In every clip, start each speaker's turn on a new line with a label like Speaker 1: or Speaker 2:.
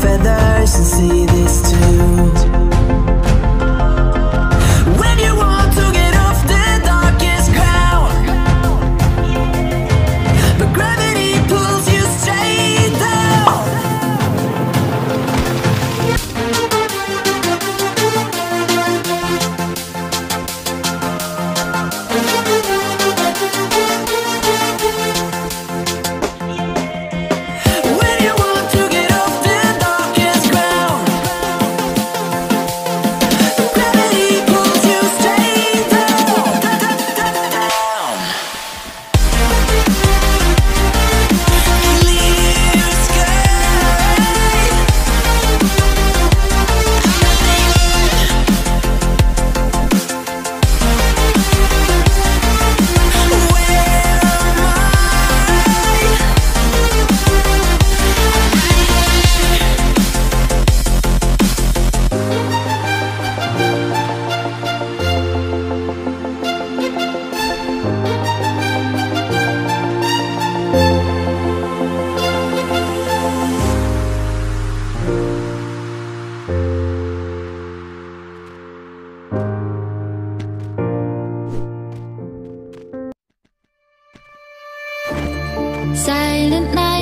Speaker 1: feathers and see this too.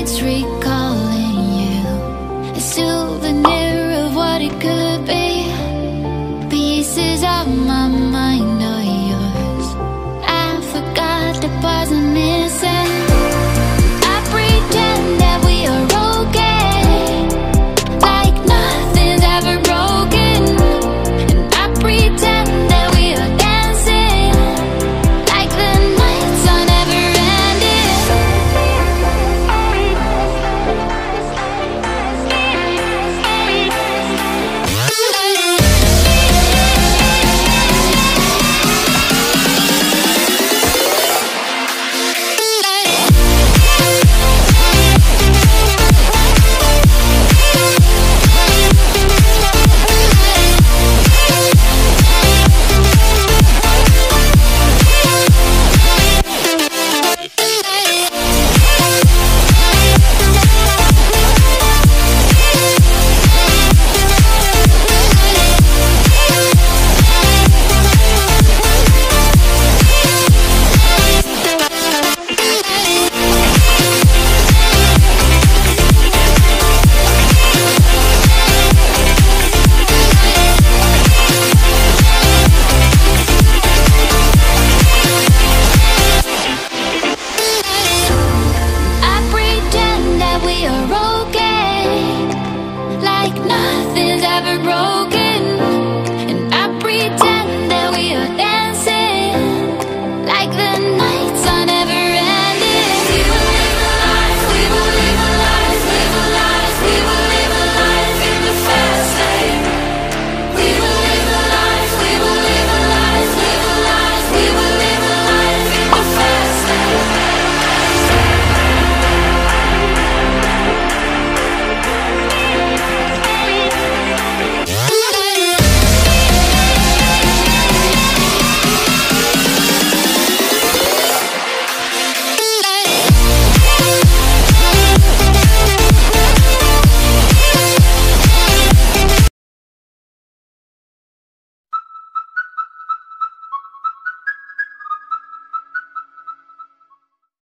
Speaker 2: It's recalling you. A souvenir of what it could be. Pieces of my mind the